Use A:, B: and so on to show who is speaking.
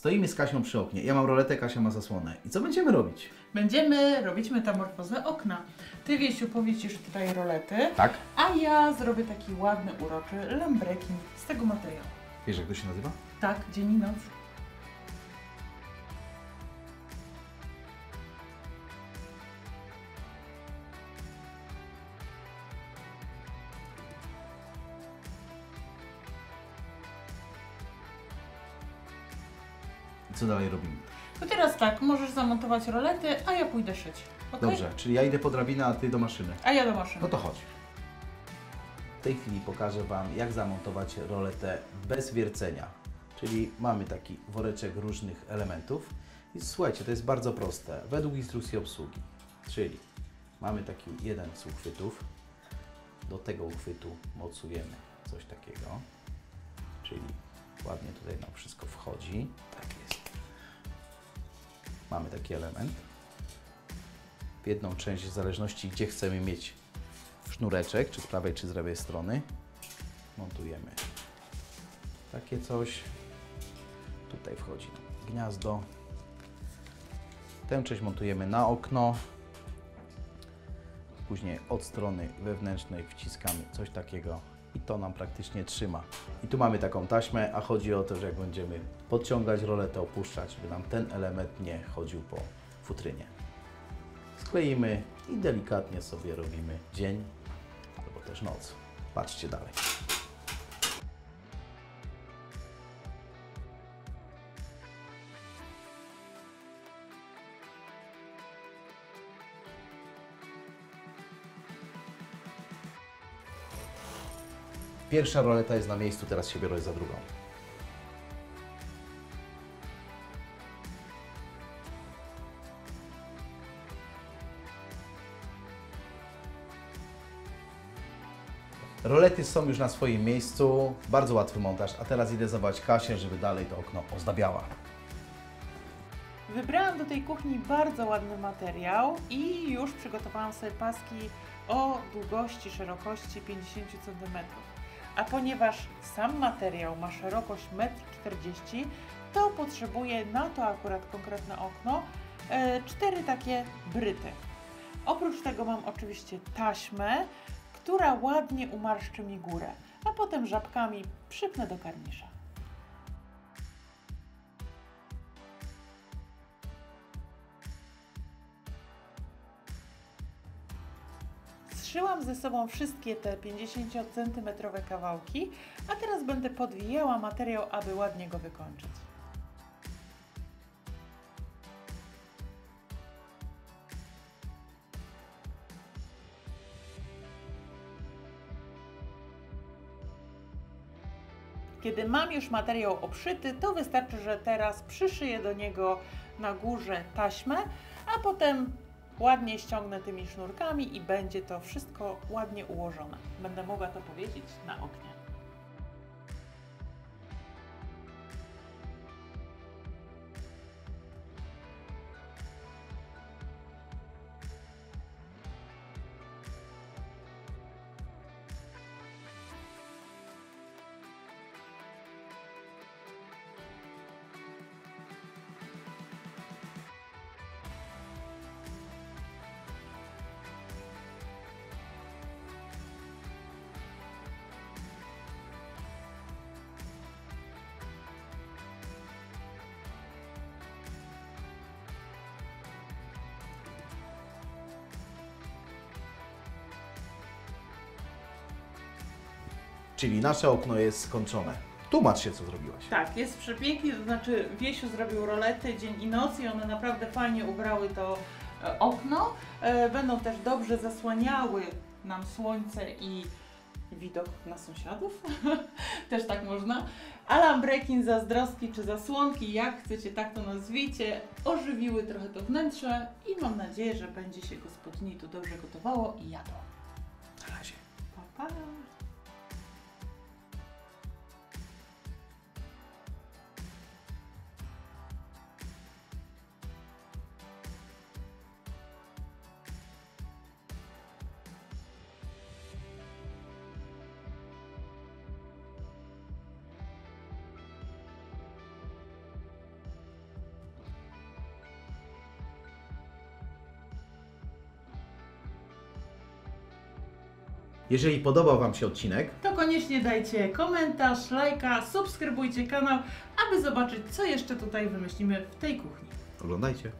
A: Stoimy z Kasią przy oknie. Ja mam roletę, Kasia ma zasłonę. I co będziemy robić?
B: Będziemy robić metamorfozę okna. Ty, Wiesiu, powiesisz tutaj rolety,
A: Tak?
B: a ja zrobię taki ładny, uroczy lambrekin z tego materiału.
A: Wiesz, jak to się nazywa?
B: Tak, dzień i noc.
A: Co dalej robimy?
B: To teraz tak, możesz zamontować rolety, a ja pójdę szyć. ok?
A: Dobrze, czyli ja idę po drabinę, a Ty do maszyny.
B: A ja do maszyny.
A: No to chodź. W tej chwili pokażę Wam, jak zamontować roletę bez wiercenia. Czyli mamy taki woreczek różnych elementów. I słuchajcie, to jest bardzo proste, według instrukcji obsługi. Czyli mamy taki jeden z uchwytów. Do tego uchwytu mocujemy coś takiego. Czyli ładnie tutaj nam wszystko wchodzi. Mamy taki element. W jedną część, w zależności gdzie chcemy mieć sznureczek, czy z prawej, czy z lewej strony, montujemy takie coś. Tutaj wchodzi gniazdo. Tę część montujemy na okno. Później od strony wewnętrznej wciskamy coś takiego i to nam praktycznie trzyma. I tu mamy taką taśmę, a chodzi o to, że jak będziemy podciągać roletę, opuszczać, żeby nam ten element nie chodził po futrynie. Skleimy i delikatnie sobie robimy dzień albo też noc. Patrzcie dalej. Pierwsza roleta jest na miejscu, teraz się biorę za drugą. Rolety są już na swoim miejscu, bardzo łatwy montaż, a teraz idę zobaczyć Kasię, żeby dalej to okno ozdabiała.
B: Wybrałam do tej kuchni bardzo ładny materiał i już przygotowałam sobie paski o długości, szerokości 50 cm. A ponieważ sam materiał ma szerokość 1,40 m, to potrzebuję na to akurat konkretne okno e, cztery takie bryty. Oprócz tego mam oczywiście taśmę, która ładnie umarszczy mi górę, a potem żabkami przypnę do karnisza. Zszyłam ze sobą wszystkie te 50 cm kawałki, a teraz będę podwijała materiał, aby ładnie go wykończyć. Kiedy mam już materiał obszyty, to wystarczy, że teraz przyszyję do niego na górze taśmę, a potem ładnie ściągnę tymi sznurkami i będzie to wszystko ładnie ułożone. Będę mogła to powiedzieć na oknie.
A: Czyli nasze okno jest skończone. Tłumacz się, co zrobiłaś.
B: Tak, jest przepięknie, to znaczy Wiesiu zrobił rolety dzień i noc i one naprawdę fajnie ubrały to e, okno. E, Będą też dobrze zasłaniały nam słońce i widok na sąsiadów, też tak można. Alan Brekin zazdrostki czy zasłonki, jak chcecie tak to nazwijcie, ożywiły trochę to wnętrze i mam nadzieję, że będzie się gospodyni tu dobrze gotowało i jadło.
A: Jeżeli podobał Wam się odcinek,
B: To koniecznie dajcie komentarz, lajka, subskrybujcie kanał, aby zobaczyć, co jeszcze tutaj wymyślimy w tej kuchni.
A: oglądajcie.